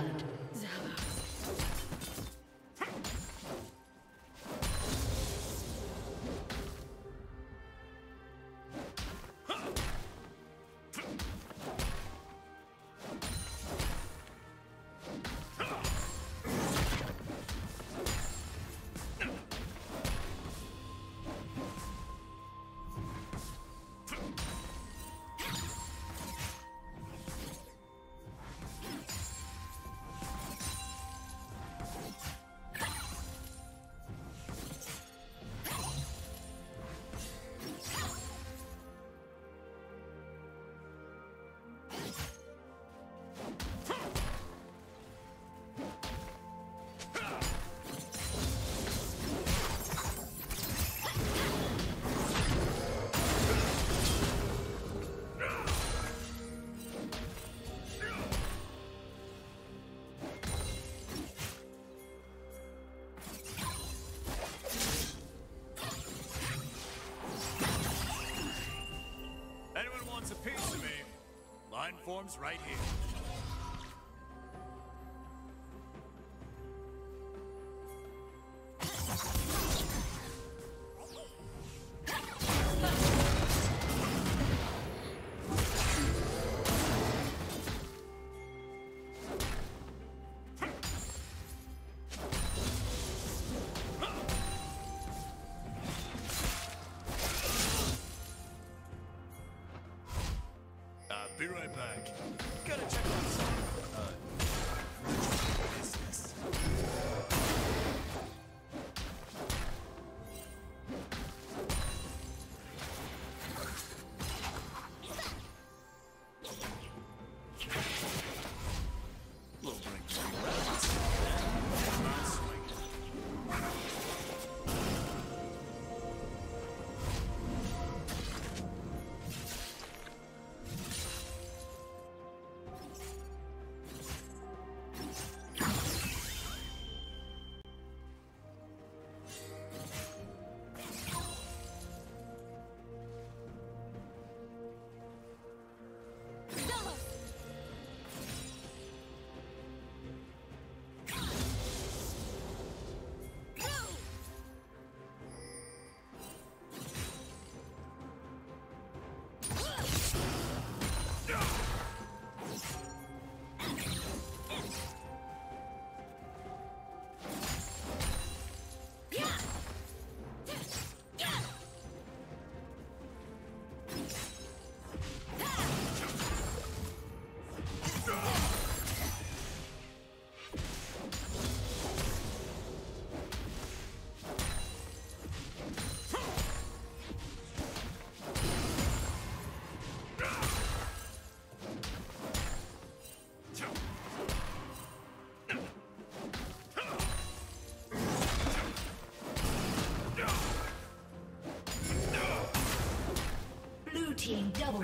blood. Forms right here.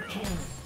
Kill.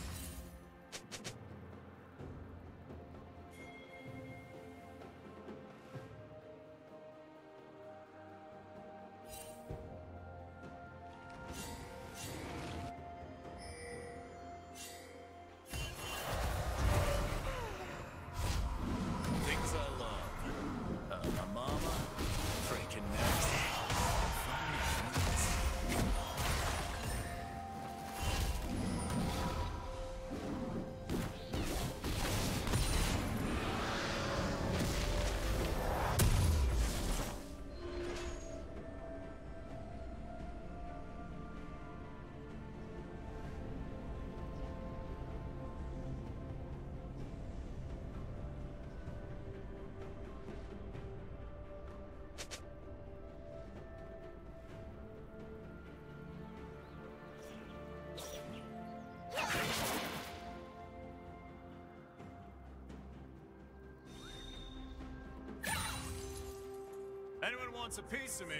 Anyone wants a piece of me?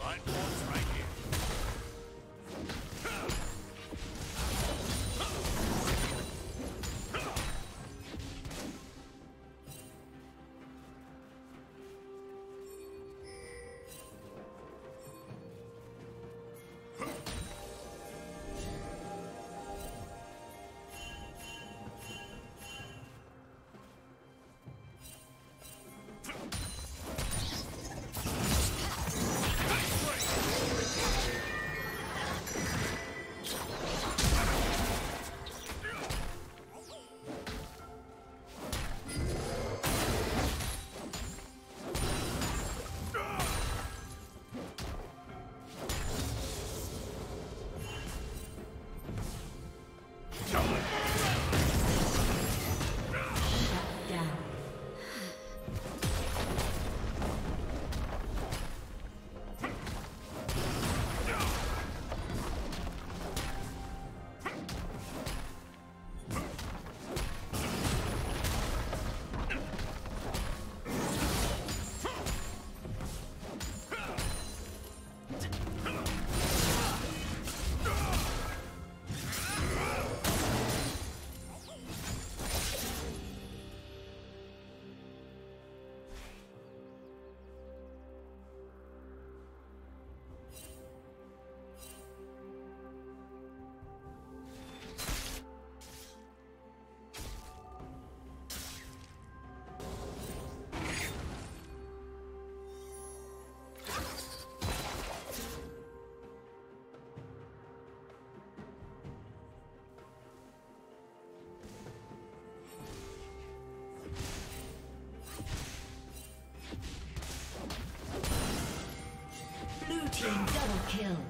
Line forms right here. Team double kill.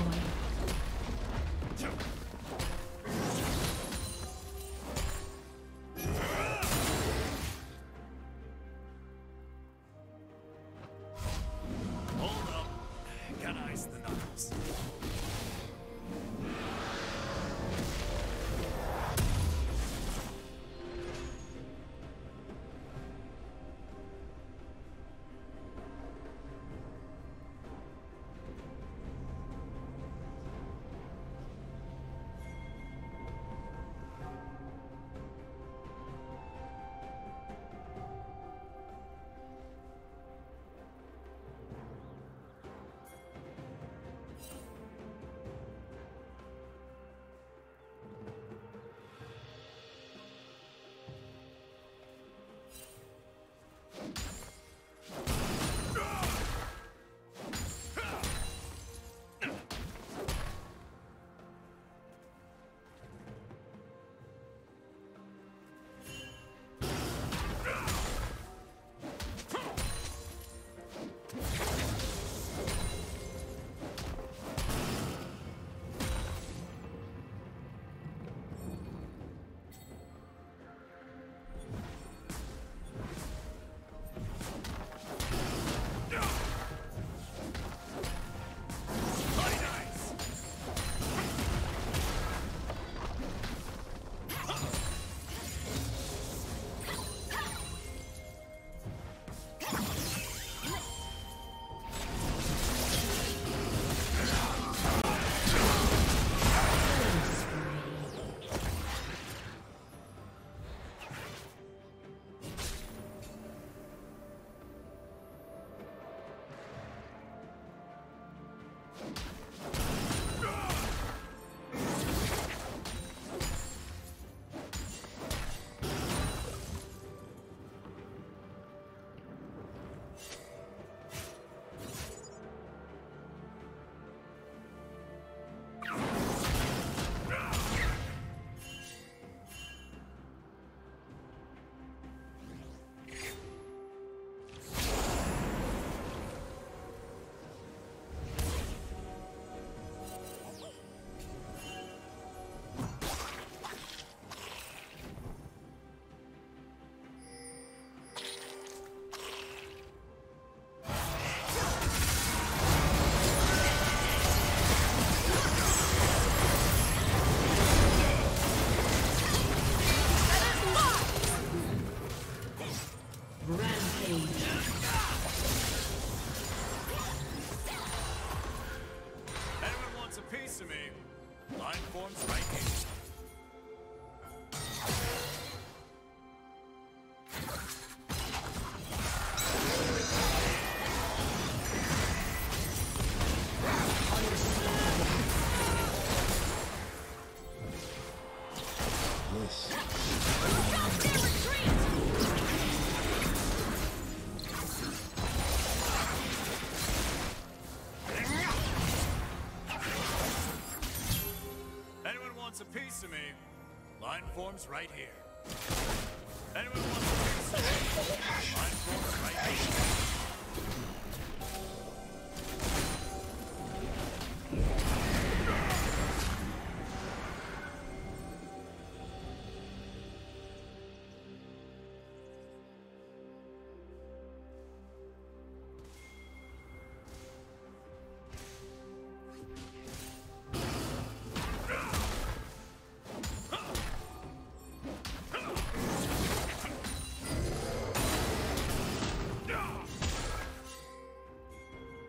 here. Anyone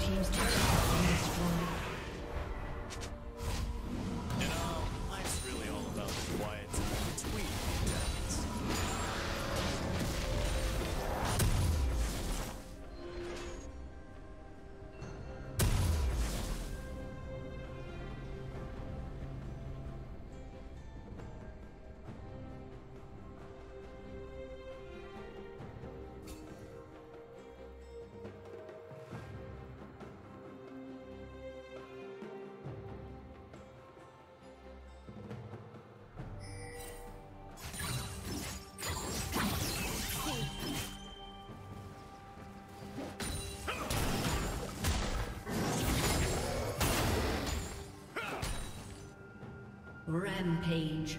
Team's turret. Rampage.